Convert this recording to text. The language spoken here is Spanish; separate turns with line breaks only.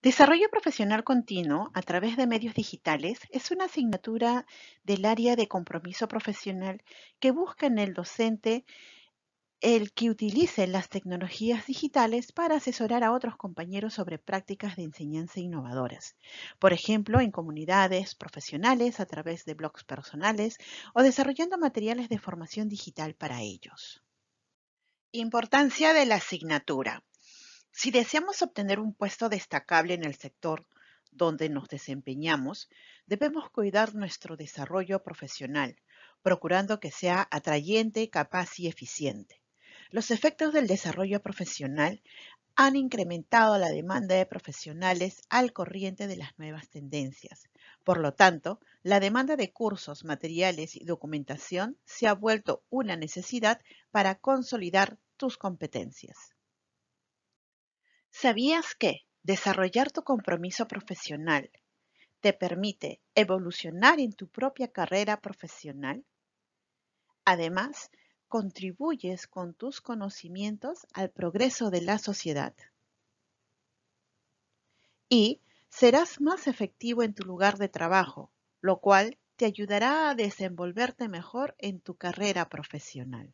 Desarrollo profesional continuo a través de medios digitales es una asignatura del área de compromiso profesional que busca en el docente el que utilice las tecnologías digitales para asesorar a otros compañeros sobre prácticas de enseñanza innovadoras, por ejemplo, en comunidades profesionales a través de blogs personales o desarrollando materiales de formación digital para ellos. Importancia de la asignatura. Si deseamos obtener un puesto destacable en el sector donde nos desempeñamos, debemos cuidar nuestro desarrollo profesional, procurando que sea atrayente, capaz y eficiente. Los efectos del desarrollo profesional han incrementado la demanda de profesionales al corriente de las nuevas tendencias. Por lo tanto, la demanda de cursos, materiales y documentación se ha vuelto una necesidad para consolidar tus competencias. ¿Sabías que desarrollar tu compromiso profesional te permite evolucionar en tu propia carrera profesional? Además, contribuyes con tus conocimientos al progreso de la sociedad. Y serás más efectivo en tu lugar de trabajo, lo cual te ayudará a desenvolverte mejor en tu carrera profesional.